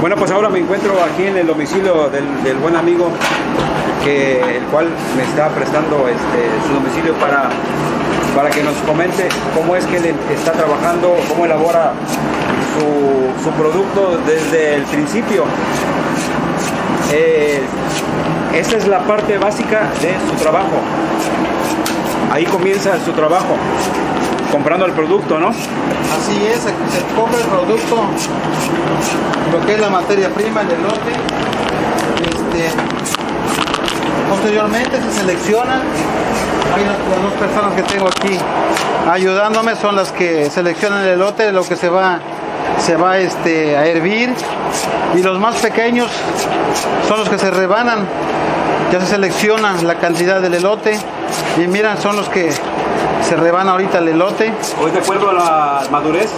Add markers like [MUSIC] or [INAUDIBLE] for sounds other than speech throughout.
Bueno, pues ahora me encuentro aquí en el domicilio del, buen amigo, el cual me está prestando este, su domicilio para, para que nos comente cómo es que él está trabajando, cómo elabora su, su producto desde el principio. Eh, esta es la parte básica de su trabajo. Ahí comienza su trabajo, comprando el producto, ¿no? Así es, se compra el producto, lo que es la materia prima, el elote. Este, posteriormente se seleccionan. Hay las dos personas que tengo aquí ayudándome son las que seleccionan el elote, lo que se va, se va este, a hervir. Y los más pequeños son los que se rebanan. Ya se selecciona la cantidad del elote. Y miran, son los que se rebana ahorita el elote. Hoy de acuerdo a la madurez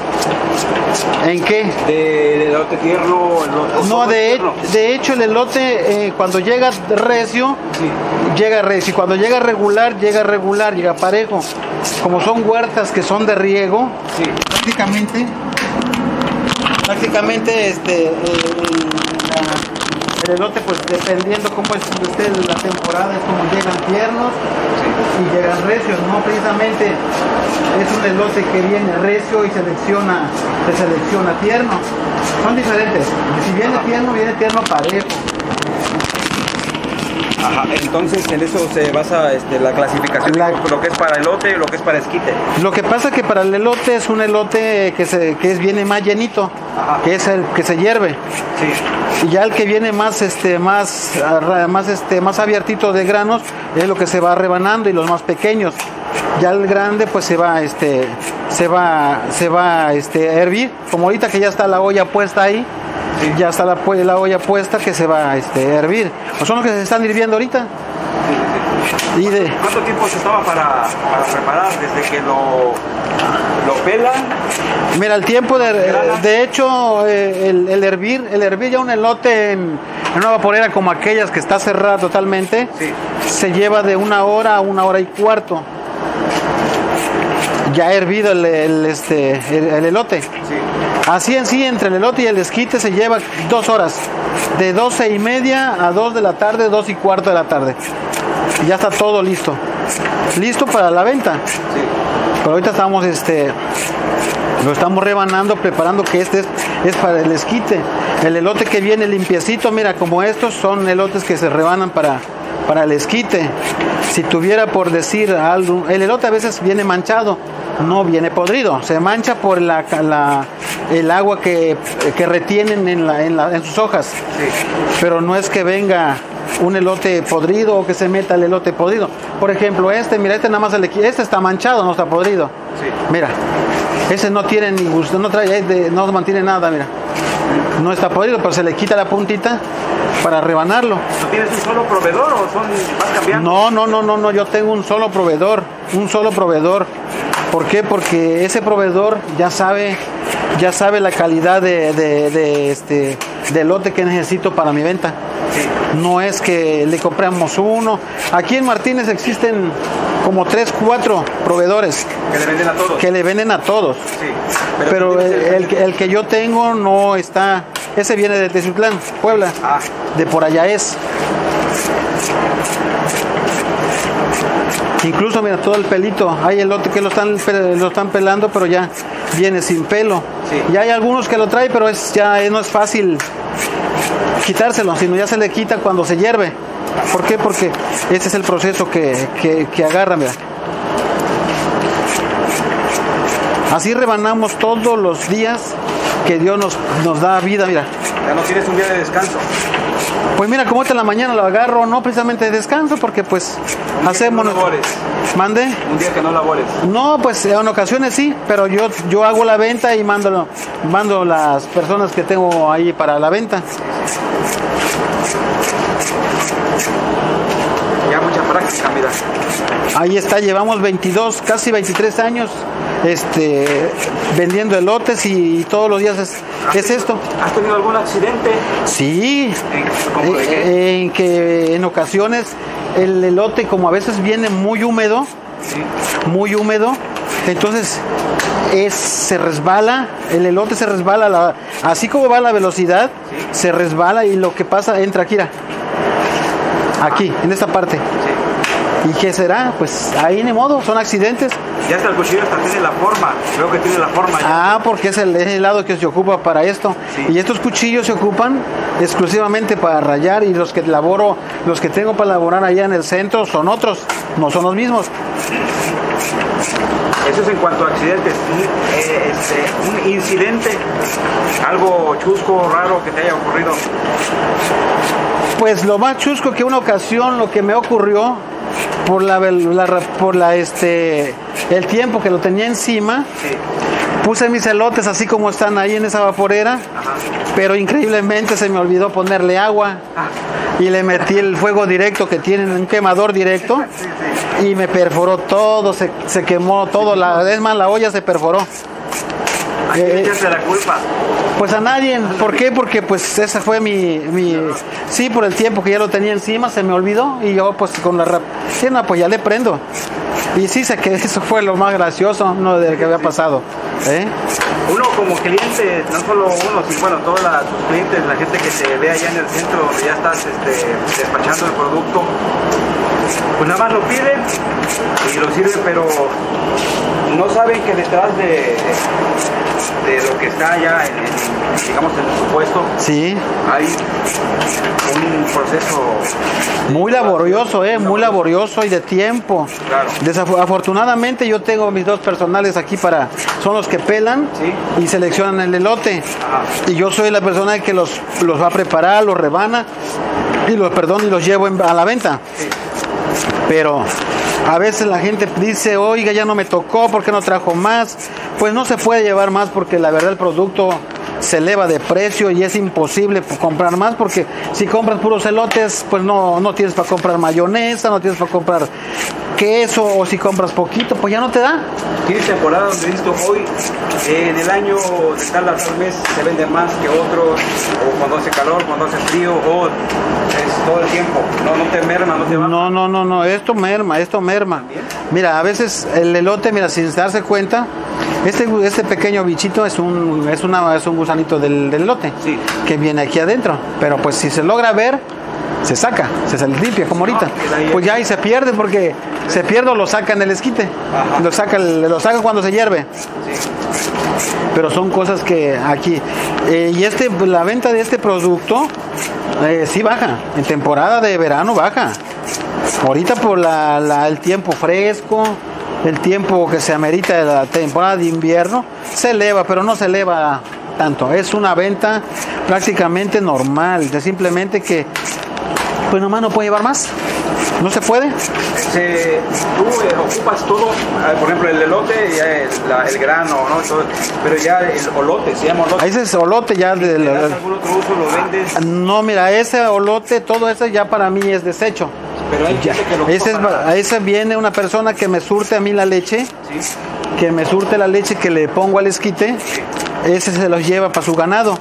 ¿En qué? de, elote tierno, el elote- No, de, tierno. de hecho el elote eh, cuando llega recio, Sí. llega recio. Y cuando llega regular, llega regular, llega parejo. Como son huertas que son de riego, Sí. prácticamente, prácticamente este, eh, elote, pues dependiendo cómo es esté la temporada, es como llegan tiernos y llegan recios. No precisamente es un elote que viene recio y selecciona, se selecciona tierno. Son diferentes. Si viene tierno, viene tierno parejo. Ajá, entonces en eso se basa este, la clasificación, La- lo que es para elote y lo que es para esquite. Lo que pasa que para el elote es un elote que se que es, viene más llenito, Ajá. que es el que se hierve. Sí. Y ya el que viene más este más más este más abiertito de granos es lo que se va rebanando y los más pequeños. Ya el grande pues se va este se va se va este a hervir, como ahorita que ya está la olla puesta ahí. Sí. Ya está la, olla puesta que se va este, a hervir. Pues son los que se están hirviendo ahorita. Y de, ¿Cuánto tiempo se toma para, para preparar? Desde que lo, lo pelan. Mira, el tiempo de, de hecho, eh, el, el hervir, el hervir ya un elote en, en una vaporera como aquellas que está cerrada totalmente, Sí. se lleva de una hora a una hora y cuarto. Ya hervido el, el, este, el, el elote. Sí. Así en sí, entre el elote y el esquite se lleva dos horas. De doce y media a dos de la tarde, dos y cuarto de la tarde. Y ya está todo listo. Listo para la venta. Sí. Pero ahorita estamos, este, lo estamos rebanando, preparando que este es, es para el esquite. El elote que viene limpiecito, mira, como estos son elotes que se rebanan para, para el esquite. Si tuviera por decir algo, el elote a veces viene manchado, no viene podrido, se mancha por la, la- el agua que, que retienen en, la- en la- en sus hojas. Sí. Pero no es que venga un elote podrido o que se meta el elote podrido. Por ejemplo, este, mira, este nada más qui- este está manchado, no está podrido. Sí. Mira, ese no tiene ni gusto, no trae, de- no mantiene nada, mira. No está podrido, pero se le quita la puntita para rebanarlo. ¿No tienes un solo proveedor o son vas cambiando? No, no, no, no, no, yo tengo un solo proveedor, un solo proveedor. ¿Por qué? Porque ese proveedor ya sabe, ya sabe la calidad de, de, de, este de lote que necesito para mi venta. No es que le compramos uno. Aquí en Martínez existen como tres, cuatro proveedores Que le venden a todos. que le venden a todos. Sí. Pero el, el que- el que yo tengo no está. Ese viene de Teziutlán, Puebla. Ah. De por allá es. Incluso, mira, todo el pelito. Hay elote que lo están, lo están pelando, pero ya viene sin pelo. Sí. Y hay algunos que lo traen, pero es, ya no es fácil quitárselo, sino ya se le quita cuando se hierve. ¿Por qué? Porque ese es el proceso que, que, agarra, mira. Así rebanamos todos los días que Dios nos, nos da vida, mira. Ya no tienes un día de descanso. Pues mira, como esta en la mañana lo agarro, no precisamente de descanso, porque pues Un día hacemos... que no labores. ¿Mande? Un día que no labores. No, pues en ocasiones sí, pero yo, yo hago la venta y mando, mando las personas que tengo ahí para la venta. Ya mucha práctica, mira. Ahí está, llevamos 22, casi 23 años este, vendiendo elotes y, todos los días es, es esto. ¿Has tenido algún accidente? Sí, ¿En- ¿Cómo de eh, eh, en que en ocasiones el elote como a veces viene muy húmedo, Sí. muy húmedo, entonces es, se resbala, el elote se resbala, la- así como va la velocidad, se resbala y lo que pasa entra aquí, aquí, en esta parte. Sí. ¿Y qué será? Pues ahí ni modo, son accidentes. Ya hasta el cuchillo hasta tiene la forma. Veo que tiene la forma. ya. Ah, porque es el, es el lado que se ocupa para esto. Sí. Y estos cuchillos se ocupan exclusivamente para rayar y los que laboro, los que tengo para laborar allá en el centro son otros, no son los mismos. Eso es en cuanto a accidentes. Eh, este, un incidente, algo chusco, raro que te haya ocurrido. Pues lo más chusco que una ocasión lo que me ocurrió por la, por la este el tiempo que lo tenía encima, Sí. puse mis elotes así como están ahí en esa vaporera, Ajá. pero increíblemente se me olvidó ponerle agua Ah, y le metí el fuego directo que tienen, un quemador directo [LAUGHS] sí, sí. y me perforó todo, se, se quemó todo, la, es más la olla se perforó. ¿A quién Eh, la culpa? Pues a nadie, ¿por qué? Porque pues esa fue mi, mi, sí, por el tiempo que ya lo tenía encima, se me olvidó y yo pues con la rap, sí, no, pues ya le prendo. Y sí sé que [LAUGHS] eso fue lo más gracioso, no de que había pasado. ¿eh? Uno como cliente, no solo uno, sino bueno, todos tus clientes, la gente que te ve allá en el centro donde ya estás este, despachando el producto, pues nada más lo piden y lo sirven, pero no saben que detrás de, de lo que está allá, en, en, digamos, en el supuesto, Sí, hay un proceso muy laborioso, ¿eh? muy laborioso y de tiempo. Claro. Desafortunadamente yo tengo mis dos personales aquí para, son los que pelan Sí. y seleccionan el elote. Ajá. Y yo soy la persona que los, los va a preparar, los rebana y los, perdón, y los llevo en- a la venta. Sí. Pero a veces la gente dice, oiga, ya no me tocó, ¿por qué no trajo más? Pues no se puede llevar más porque la verdad el producto se eleva de precio y es imposible comprar más porque si compras puros elotes, pues no, no tienes para comprar mayonesa, no tienes para comprar queso o si compras poquito, pues ya no te da. Tienes temporada donde tú, hoy eh, en el año de tal a tal mes se vende más que otros, o cuando hace calor, cuando hace frío, o es todo el tiempo, no, no te merma, no te va. No, no, no, no, esto merma, esto merma. Mira, a veces el elote, mira, sin darse cuenta, este, este pequeño bichito es un, es una, es un gusanito del, del elote Sí. que viene aquí adentro. Pero pues si se logra ver, se saca, se, limpia como ahorita. Ah. Pues ya ahí se pierde porque se pierde o lo saca en el esquite. Lo saca, lo saca cuando se hierve. Pero son cosas que aquí. eh, y este, la venta de este producto eh, sí baja. En temporada de verano baja. Ahorita por la, la- el tiempo fresco, el tiempo que se amerita de la temporada de invierno, se eleva, pero no se eleva tanto. Es una venta prácticamente normal. De simplemente que, pues nomás no puede llevar más. No se puede. Se- tú eh, ocupas todo, eh, por ejemplo el elote, ya el, la- el grano, ¿no? Todo, pero ya el olote, se llama olote. Ahí ese es olote ya de ¿Le das la- algún otro uso, lo vendes? No, mira, ese olote, todo eso ya para mí es desecho. Pero hay gente que lo ocupa Ese, es- para- a ese viene una persona que me surte a mí la leche, Sí. Que me surte la leche que le pongo al esquite, ese se los lleva para su ganado,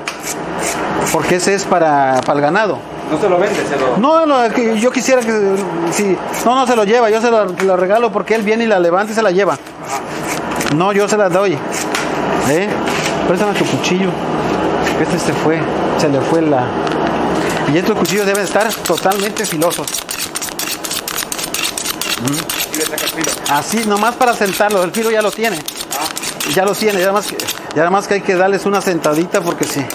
porque ese es para, para el ganado. No se lo vendes, se lo... No, no, yo quisiera que, si, no, no se lo lleva, yo se lo, lo regalo porque él viene y la levanta y se la lleva. No, yo se la doy. ¿Eh? Préstame tu cuchillo. Este se fue, se le fue la... Y estos cuchillos deben estar totalmente filosos. y le sacas filo. Así, nomás para sentarlos, el filo ya lo tiene. Ya lo tiene, ya más que, ya más que hay que darles una sentadita porque si,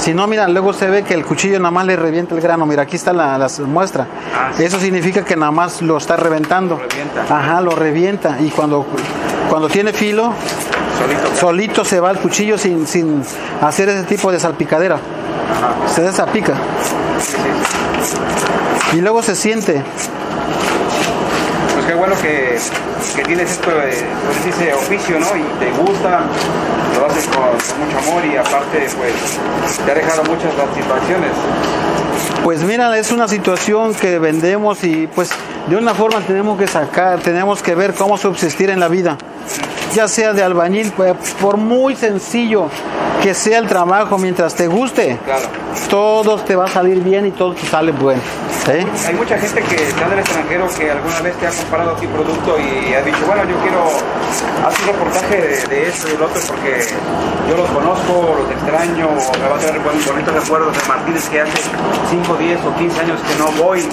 si no, mira, luego se ve que el cuchillo nada más le revienta el grano. Mira, aquí está la, la muestra. Ah, sí. Eso significa que nada más lo está reventando. Lo revienta. Ajá, lo revienta. Y cuando, cuando tiene filo, Solito. solito se va el cuchillo sin, sin hacer ese tipo de salpicadera. Ajá. Se desapica. Sí, sí, sí. Y luego se siente. Qué bueno que, tienes esto, de, pues ese oficio, ¿no? Y te gusta, lo haces con, con mucho amor y aparte, pues, te ha dejado muchas satisfacciones. Pues mira, es una situación que vendemos y pues de una forma tenemos que sacar, tenemos que ver cómo subsistir en la vida. Ya sea de albañil, pues, por muy sencillo que sea el trabajo, mientras te guste, Claro. todo te va a salir bien y todo te sale bueno. ¿eh? Hay mucha gente que está en el extranjero que alguna vez te ha comparado aquí producto y ha dicho, bueno, yo quiero hacer un reportaje de, de esto y el otro porque yo los conozco, los extraño, me va a traer bonitos recuerdos de Martínez que hace 5, 10 o 15 años que no voy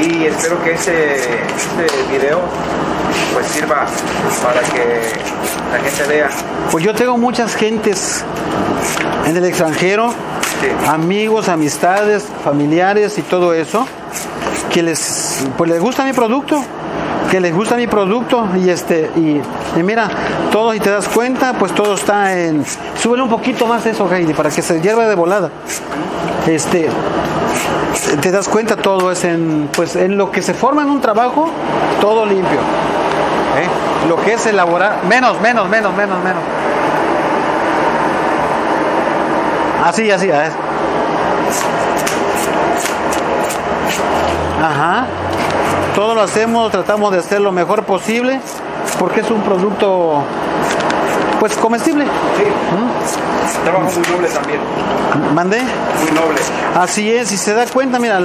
y espero que este, este video pues sirva para que la gente vea. Pues yo tengo muchas gentes en el extranjero, Sí. amigos, amistades, familiares y todo eso, que les, pues les gusta mi producto, que les gusta mi producto y este y, y mira, todo si te das cuenta, pues todo está en, súbele un poquito más eso, Heidi, para que se hierva de volada. Este, te das cuenta todo es en, pues en lo que se forma en un trabajo, todo limpio. ¿Eh? Lo que es elaborar, menos, menos, menos, menos, menos. Así, así, a ver. Ajá. Todo lo hacemos, tratamos de hacer lo mejor posible, porque es un producto, pues comestible. Sí, trabajo muy noble también, ¿Mandé? muy noble, Así es, si se da cuenta, mira,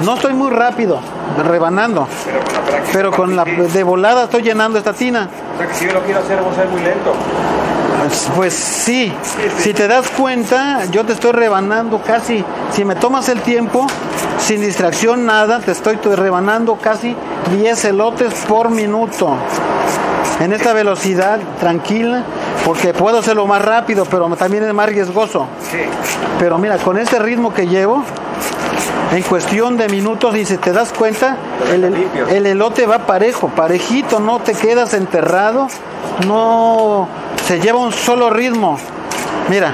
no estoy muy rápido rebanando, pero con la práctica. pero con la sí. de volada estoy llenando esta tina. O sea que si yo lo quiero hacer, vos a ser muy lento. Pues, pues sí, sí. si te das cuenta, yo te estoy rebanando casi, si me tomas el tiempo, sin distracción nada, te estoy rebanando casi 10 elotes por minuto. En esta velocidad, tranquila, porque puedo hacerlo más rápido, pero también es más riesgoso. Sí, Pero mira, con este ritmo que llevo, en cuestión de minutos, y si te das cuenta, el, elote va parejo, parejito, no te quedas enterrado, no se lleva un solo ritmo. Mira,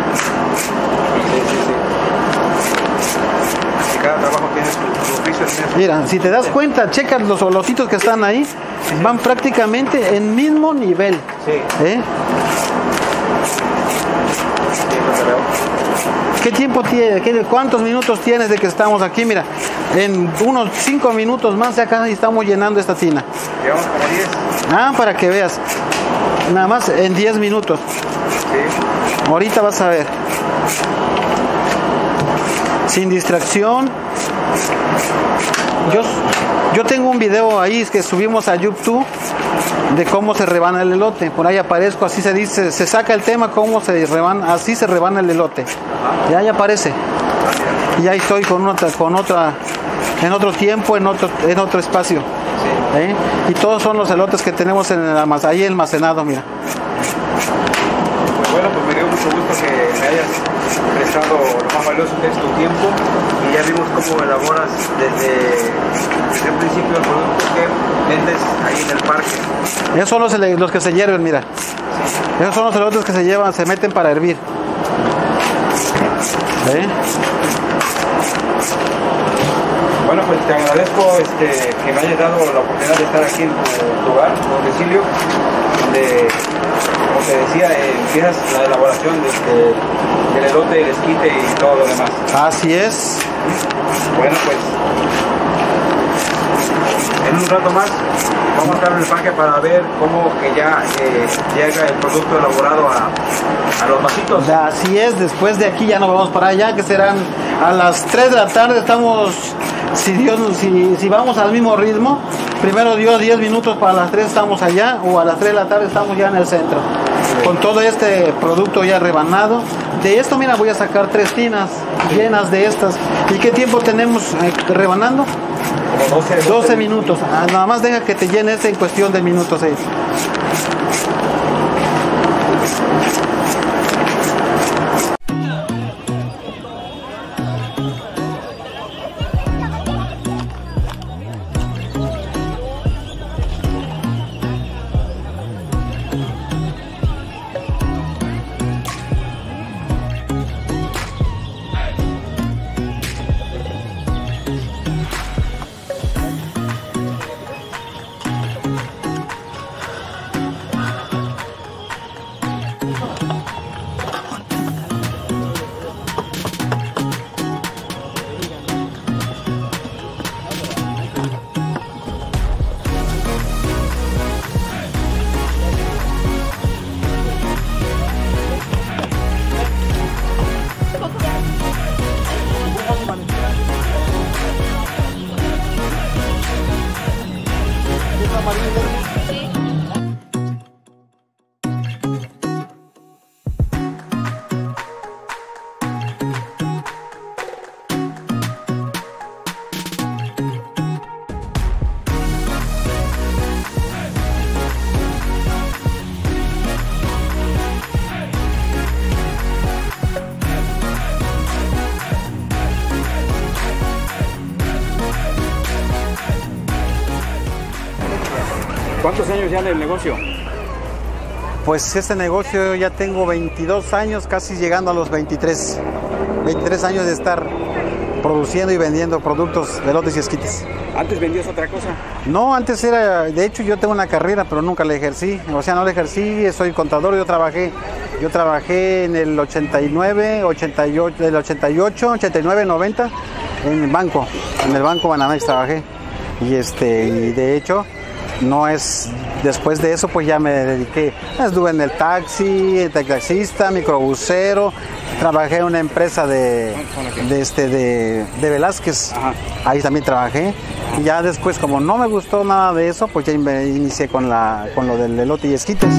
mira, si te das cuenta, checa los olositos que están ahí, van prácticamente en mismo nivel. Sí, ¿eh? sí, lo que veo. ¿Qué tiempo tiene? ¿Qué- ¿Cuántos minutos tienes de que estamos aquí? Mira, en unos 5 minutos más de acá y estamos llenando esta tina. Llevamos como 10. Ah, para que veas. Nada más en 10 minutos. Sí, Ahorita vas a ver. Sin distracción. Yo, yo tengo un video ahí que subimos a YouTube de cómo se rebana el elote. Por ahí aparezco, así se dice, se saca el tema cómo se rebana, así se rebana el elote. Y ahí aparece. Y ahí estoy con otra, con otra, en otro tiempo, en otro, en otro espacio. ¿eh? Y todos son los elotes que tenemos en el almac- ahí almacenado, mira. Pues bueno, pues me dio mucho gusto que me hayas prestado más valioso que es tu tiempo y ya vimos cómo elaboras desde, desde el principio el producto que vendes ahí en el parque. Esos son los, los que se hierven, mira. Esos son los elotes que se llevan, se meten para hervir. ¿Eh? Bueno, pues te agradezco este, que me hayas dado la oportunidad de estar aquí en tu, hogar, tu domicilio, donde, como te decía, eh, empiezas la elaboración desde el elote, el esquite y todo lo demás. Así es. Bueno, pues en un rato más vamos a estar en el parque para ver cómo que ya eh, llega el producto elaborado a, a los vasitos. Así es, después de aquí ya nos vamos para allá, que serán a las 3 de la tarde, estamos, si Dios, si, si vamos al mismo ritmo, primero Dios 10 minutos para las 3 estamos allá, o a las 3 de la tarde estamos ya en el centro, con todo este producto ya rebanado. De esto, mira, voy a sacar tres tinas llenas de estas. ¿Y qué tiempo tenemos eh, rebanando? Como 12, 12 minutos. Ah, nada más deja que te llene este en cuestión de minutos ahí. Ya en el negocio? Pues este negocio ya tengo 22 años, casi llegando a los 23. 23 años de estar produciendo y vendiendo productos de lotes y esquites. ¿Antes vendías otra cosa? No, antes era, de hecho yo tengo una carrera, pero nunca la ejercí. O sea, no la ejercí, soy contador, yo trabajé, yo trabajé en el 89, 88, del 88, 89, 90 en el banco, en el banco Banamex trabajé. Y este, y de hecho, no es después de eso pues ya me dediqué estuve en el taxi taxista microbusero trabajé en una empresa de, de este de, de Velázquez. Ahí también trabajé. Y ya después como no me gustó nada de eso pues ya inicié con la con lo del elote y esquites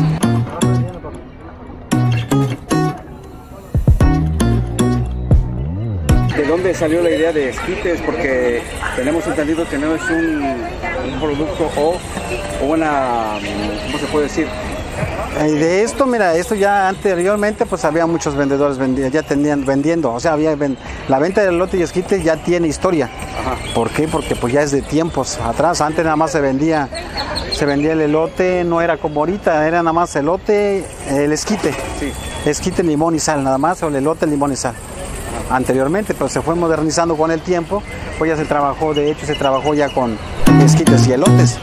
salió la idea de esquites? Porque tenemos entendido que no es un, un producto o una, ¿cómo se puede decir? Eh, De esto, mira, esto ya anteriormente pues había muchos vendedores vendi- ya tenían vendiendo, o sea, había ven- la venta del lote y esquite ya tiene historia. Ajá. ¿Por qué? Porque pues ya es de tiempos atrás, antes nada más se vendía se vendía el elote, no era como ahorita, era nada más elote, el esquite. Sí. Esquite, limón y sal, nada más, o el elote, limón y sal. Anteriormente, pero se fue modernizando con el tiempo, pues ya se trabajó, de hecho se trabajó ya con esquites y elotes.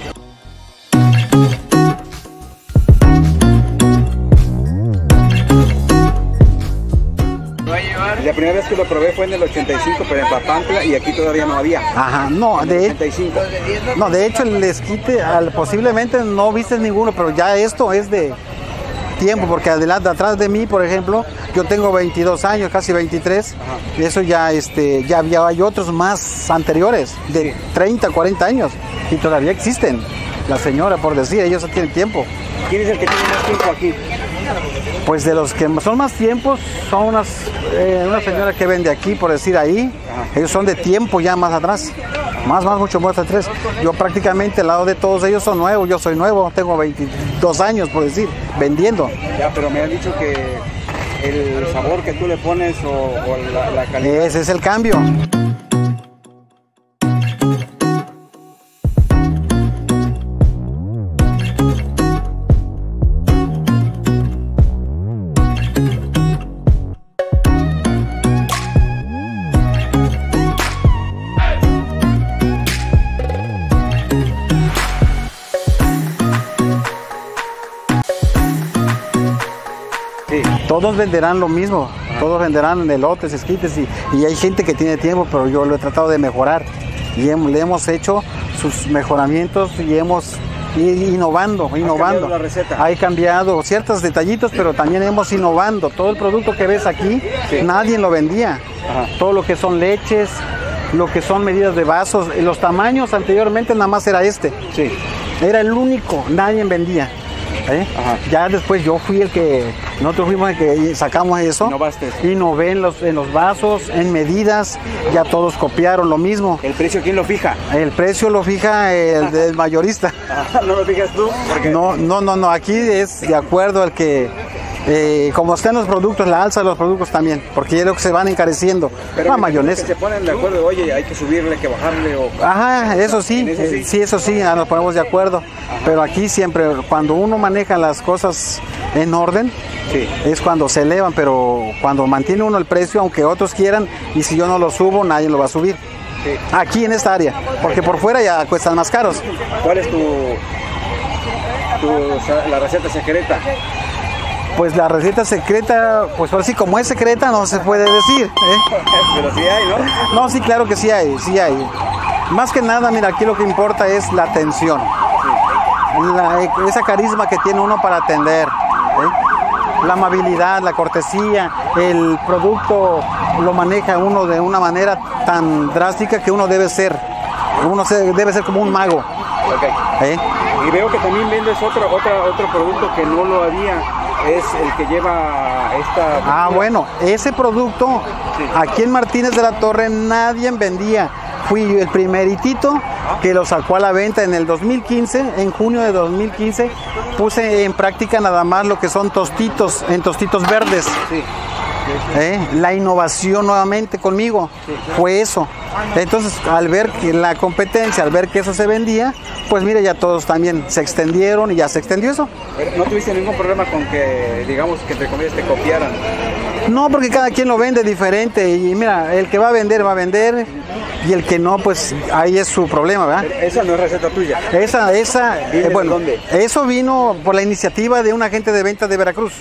La primera vez que lo probé fue en el 85, pero en Papantla y aquí todavía no había. Ajá, no, En el de, 85. no, de hecho el esquite al- posiblemente no viste ninguno, pero ya esto es de tiempo, porque adelante, atrás de mí, por ejemplo, yo tengo 22 años, casi 23, y eso ya, este, ya había, hay otros más anteriores, de 30, 40 años, y todavía existen. La señora, por decir, ellos tienen tiempo. ¿Quién es el que tiene más tiempo aquí? Pues de los que son más tiempos, son unas, eh, una señora que vende aquí, por decir ahí, ellos son de tiempo ya más atrás, más, más, mucho más atrás. Yo prácticamente al lado de todos ellos son nuevos, yo soy nuevo, tengo 22 años, por decir, vendiendo. Ya, pero me han dicho que el sabor que tú le pones o, o la, la calidad. Ese es el cambio. Todos venderán lo mismo, todos venderán elotes, esquites y, y hay gente que tiene tiempo, pero yo lo he tratado de mejorar y hem- le hemos hecho sus mejoramientos y hemos innovando, innovando. la receta. Hay cambiado ciertos detallitos, pero también hemos innovando. Todo el producto que ves aquí, nadie lo vendía. Ajá. Todo lo que son leches, lo que son medidas de vasos, los tamaños anteriormente nada más era este. Sí. Era el único, nadie vendía. ¿Eh? Ya después yo fui el que, nosotros fuimos el que sacamos eso. Innovaste. Innové en los, en los vasos, en medidas, ya todos copiaron lo mismo. ¿El precio quién lo fija? El precio lo fija el [LAUGHS] del mayorista. ¿No lo fijas tú? No, no, no, no, aquí es de acuerdo al que, eh, como están los productos, la alza de los productos también, porque yo creo que se van encareciendo. pero la mayonesa. que se ponen de acuerdo, oye, hay que subirle, hay que bajarle o Ajá, eso sí, eso sí. eh, sí, eso sí, nos ponemos de acuerdo. Pero aquí siempre, cuando uno maneja las cosas en orden, Sí. es cuando se elevan, pero cuando mantiene uno el precio, aunque otros quieran, y si yo no lo subo, nadie lo va a subir. Sí. Aquí en esta área, porque por fuera ya cuestan más caros. ¿Cuál es tu, tu la receta secreta? Pues la receta secreta, pues ahora sí, como es secreta, no se puede decir. ¿eh? Pero sí hay, ¿no? No, sí, claro que sí hay, sí hay. Más que nada, mira, aquí lo que importa es la atención. La- esa carisma que tiene uno para atender. ¿eh? La amabilidad, la cortesía, el producto lo maneja uno de una manera tan drástica que uno debe ser. Uno se- debe ser como un mago. ¿eh? Y veo que también vendes otro, otra, otro producto que no lo había, es el que lleva esta... Ah, bueno, ese producto Sí. aquí en Martínez de la Torre nadie vendía. Fui el primeritito que lo sacó a la venta en el 2015, en junio de 2015. Puse en práctica nada más lo que son tostitos, en tostitos verdes. Sí. ¿Eh? La innovación nuevamente conmigo fue eso. Entonces, al ver que la competencia, al ver que eso se vendía, pues mire, ya todos también se extendieron y ya se extendió eso. ¿No tuviste ningún problema con que, digamos, que entre comillas te copiaran? No, porque cada quien lo vende diferente y mira, el que va a vender va a vender y el que no, pues ahí es su problema, ¿verdad? Esa no es receta tuya. Esa, esa, ¿Viene eh, bueno, dónde? eso vino por la iniciativa de un agente de ventas de Veracruz.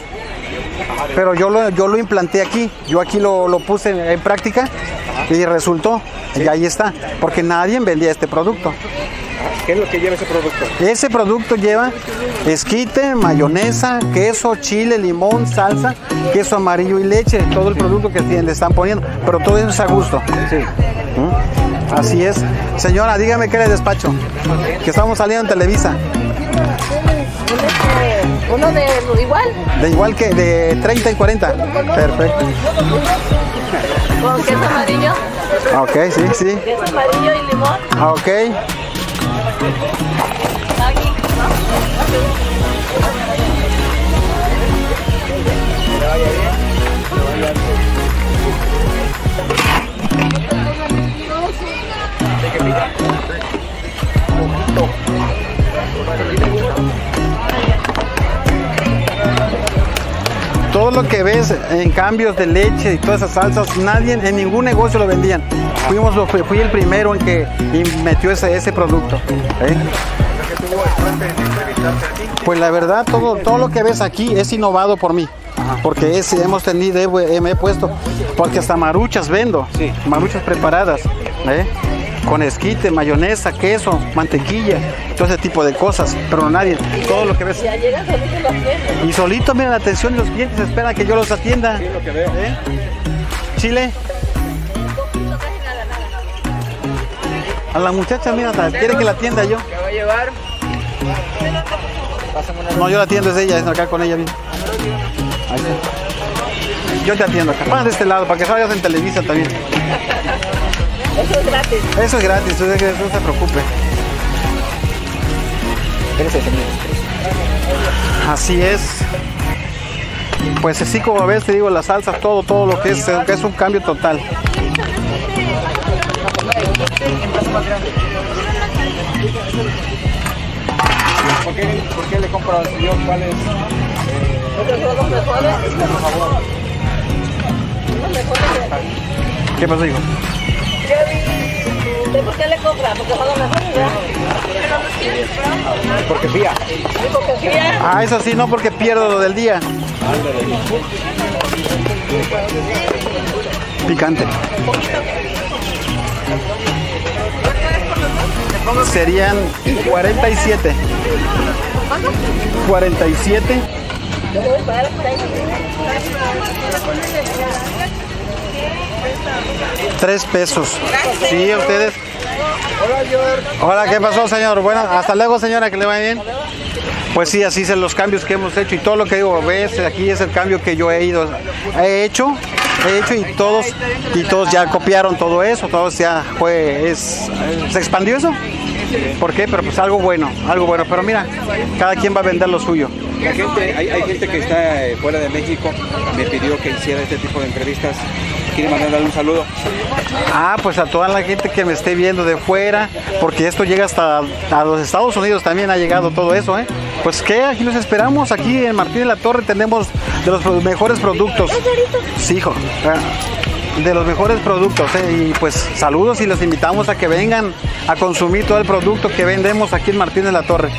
Pero yo lo, yo lo implanté aquí, yo aquí lo, lo puse en, en práctica y resultó, y ahí está, porque nadie vendía este producto. ¿Qué es lo que lleva ese producto? Ese producto lleva esquite, mayonesa, queso, chile, limón, salsa, queso amarillo y leche, todo el producto que le están poniendo, pero todo eso es a gusto. Sí. ¿Mm? Así es. Señora, dígame qué le despacho. Que estamos saliendo en Televisa. Uno de igual, De igual que de 30 y 40. Perfecto. con queso amarillo, Ok, sí, sí. queso amarillo y limón. Ah, Ok. Maggi, Todo lo que ves en cambios de leche y todas esas salsas, nadie en ningún negocio lo vendían. Fuimos, lo- fui el primero en que metió ese, ese producto. ¿eh? Pues la verdad, todo, todo lo que ves aquí es innovado por mí. Porque es, hemos tenido, me he puesto, porque hasta maruchas vendo, maruchas preparadas, ¿eh? Con esquite, mayonesa, queso, mantequilla, todo ese tipo de cosas, pero nadie, todo lo que ves. ya llegan solito los clientes. Y solito, mira la atención de los clientes, esperan que yo los atienda. Sí, lo que veo. ¿Eh? Chile, Poquito, casi nada, nada. a la muchacha, mira, quiere que la atienda yo. ¿Qué va a llevar? No, yo la atiendo, es ella, es acá con ella. Bien. Ahí está. Yo te atiendo acá. Pasa de este lado para que salgas en Televisa también. Eso es gratis. Eso es gratis, no se preocupe. Así es. Pues así como ves, te digo, las salsas, todo, todo lo que es, que es un cambio total. ¿Por qué, por qué le compro al señor? ¿Cuál es? Mejores. ¿Qué pasó, hijo? Por qué le compra? Porque son los mejores, ¿verdad? Porque fía. Ah, eso sí, no porque pierdo lo del día. Picante. Serían 47. ¿Cuánto? 47. 47. Tres pesos. Sí, ustedes. Hola, ¿qué pasó, señor? Bueno, hasta luego, señora, que le vaya bien. Pues sí, así son los cambios que hemos hecho y todo lo que digo, ves, aquí es el cambio que yo he ido, he hecho, he hecho y todos y todos ya copiaron todo eso, todos ya fue, es, se expandió eso. ¿Por qué? Pero pues algo bueno, algo bueno. Pero mira, cada quien va a vender lo suyo. La gente, hay, hay gente que está eh, fuera de México, me pidió que hiciera este tipo de entrevistas un saludo. Ah, pues a toda la gente que me esté viendo de fuera, porque esto llega hasta a los Estados Unidos también ha llegado todo eso, ¿eh? Pues que aquí los esperamos, aquí en Martín de la Torre tenemos de los mejores productos. Sí, hijo. ah, De los mejores productos, ¿eh? Y pues saludos y los invitamos a que vengan a consumir todo el producto que vendemos aquí en Martín de la Torre.